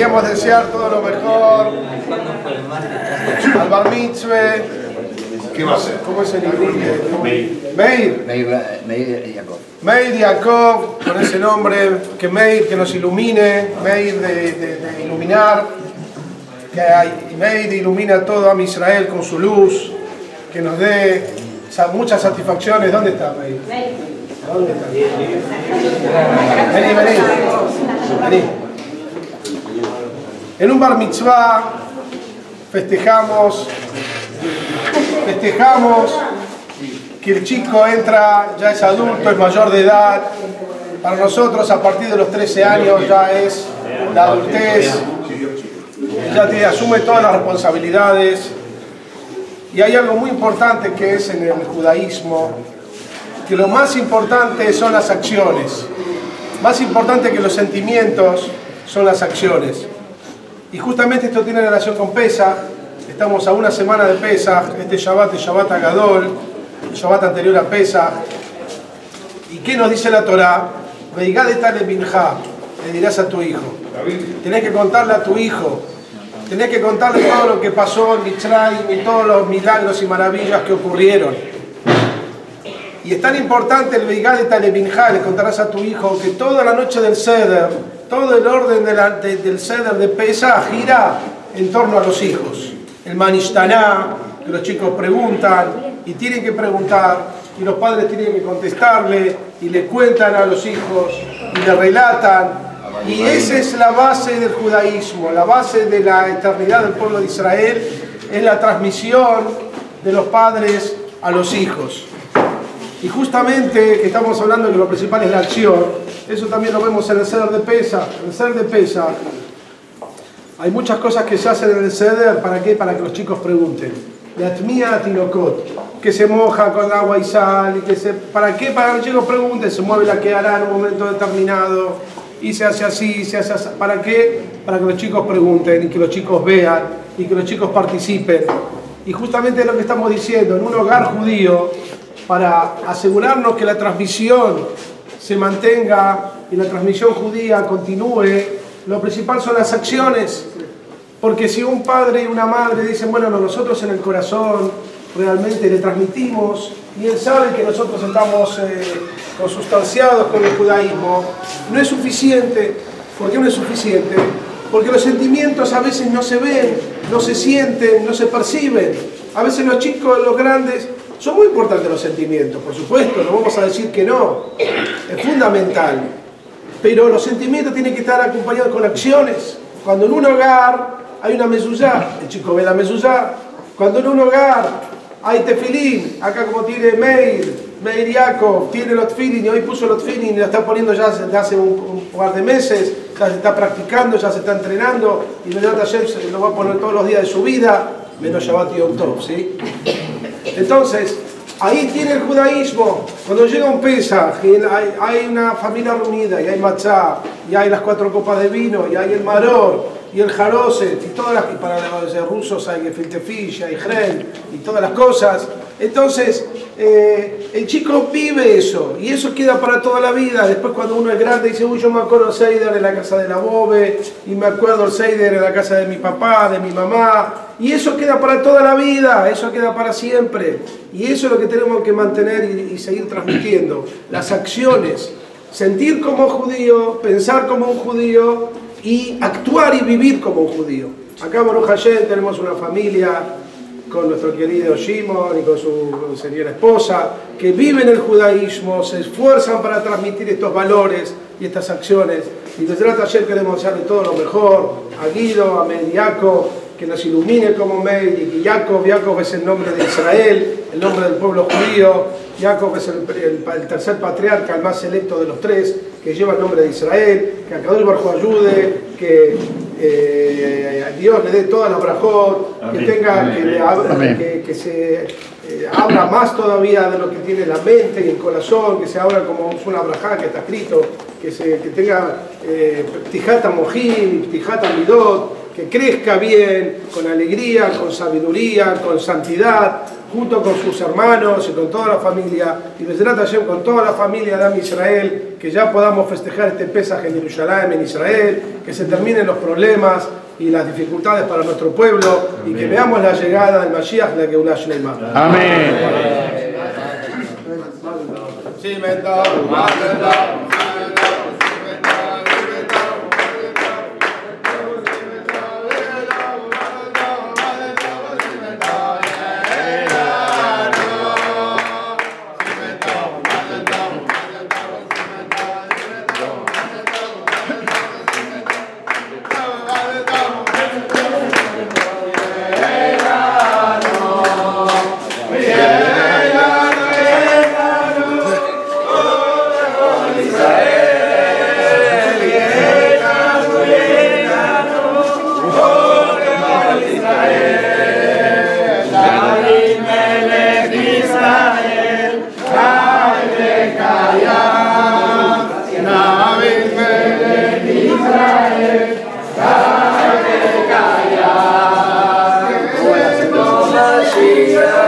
Queríamos desear todo lo mejor al bar mitzvah. ¿Qué va a ser? ¿Cómo es el nombre? Meir. Meir. Jacob. Meir Jacob, con ese nombre, que Meir que nos ilumine, Meir de, de- de iluminar, que Meir ilumina todo a Israel con su luz, que nos dé muchas satisfacciones. ¿Dónde está Meir? ¿Dónde está? Vení, vení. Vení. En un bar mitzvah festejamos, festejamos que el chico entra, ya es adulto, es mayor de edad. Para nosotros, a partir de los 13 años, ya es la adultez, ya te asume todas las responsabilidades. Y hay algo muy importante que es en el judaísmo, que lo más importante son las acciones. Más importante que los sentimientos son las acciones. Y justamente esto tiene relación con Pesach. Estamos a una semana de Pesach. Este Shabbat es Shabbat Agadol, el Shabbat anterior a Pesach. ¿Y qué nos dice la Torah? Veigadetale binja, le dirás a tu hijo. Tenés que contarle a tu hijo. Tenés que contarle todo lo que pasó en Mitzrayim y todos los milagros y maravillas que ocurrieron. Y es tan importante el Veigadetale binja, le contarás a tu hijo que toda la noche del Seder, todo el orden del Seder de Pesach gira en torno a los hijos. El Manishtaná, que los chicos preguntan y tienen que preguntar y los padres tienen que contestarle y le cuentan a los hijos y le relatan. Y esa es la base del judaísmo, la base de la eternidad del pueblo de Israel, es la transmisión de los padres a los hijos. Y justamente estamos hablando de que lo principal es la acción, eso también lo vemos en el ceder de pesa. En el ceder de pesa hay muchas cosas que se hacen en el ceder, ¿para qué? Para que los chicos pregunten. La atmía que se moja con agua y sal, y que se, ¿para qué? Para que los chicos pregunten, se mueve la que hará en un momento determinado, y se hace así, se hace así. ¿Para qué? Para que los chicos pregunten, y que los chicos vean, y que los chicos participen. Y justamente lo que estamos diciendo, en un hogar judío, para asegurarnos que la transmisión se mantenga y la transmisión judía continúe, lo principal son las acciones. Porque si un padre y una madre dicen, bueno, no, nosotros en el corazón realmente le transmitimos y él sabe que nosotros estamos eh, consustanciados con el judaísmo, no es suficiente. ¿Por qué no es suficiente? Porque los sentimientos a veces no se ven, no se sienten, no se perciben. A veces los chicos, los grandes, son muy importantes los sentimientos, por supuesto, no vamos a decir que no, es fundamental. Pero los sentimientos tienen que estar acompañados con acciones. Cuando en un hogar hay una mezuzá, el chico ve la mezuzá. Cuando en un hogar hay tefilín, acá como tiene Meir, Meir Yaakov, tiene los tefilín y hoy puso los tefilín y lo está poniendo ya desde hace un, par de meses, ya se está practicando, ya se está entrenando y Benat Hashem lo va a poner todos los días de su vida, menos Shabbat y Yom Tov, ¿sí? Entonces, ahí tiene el judaísmo. Cuando llega un Pesach y hay, una familia reunida y hay matzá, y hay las cuatro copas de vino, y hay el maror, y el jaroset, y todas las, y para los rusos hay gefilte fish, hay gren, y todas las cosas. Entonces, eh, el chico vive eso, y eso queda para toda la vida. Después cuando uno es grande dice, uy, yo me acuerdo el Seider en la casa de la Bobe, y me acuerdo el Seider en la casa de mi papá, de mi mamá, y eso queda para toda la vida, eso queda para siempre. Y eso es lo que tenemos que mantener y, y seguir transmitiendo. Las acciones, sentir como judío, pensar como un judío y actuar y vivir como un judío. Acá en Baruch tenemos una familia con nuestro querido Shimon y con su señora esposa, que viven el judaísmo, se esfuerzan para transmitir estos valores y estas acciones. Y desde el taller queremos desearle todo lo mejor a Guido, a Mediaco, que nos ilumine como Meir, y Jacob, Jacob es el nombre de Israel, el nombre del pueblo judío, Jacob es el, el- el tercer patriarca, el más selecto de los tres, que lleva el nombre de Israel, que a Kadol Barjo ayude, que eh, a Dios le dé todas las brajot, que Amén. tenga, que, le abra- Amén. que, que se eh, abra más todavía de lo que tiene la mente y el corazón, que se abra como una brajá que está escrito, que, se, que tenga eh, Ptijata Mojim, Ptijata Midot, que crezca bien, con alegría, con sabiduría, con santidad, junto con sus hermanos y con toda la familia, y Besrat Hashem con toda la familia de Am Israel, que ya podamos festejar este Pesaj en Jerusalén, en Israel, que se terminen los problemas y las dificultades para nuestro pueblo, y que veamos la llegada del Mashiach de Geulah Shleimah. Amén. Sí, Jesus.